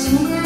Yeah.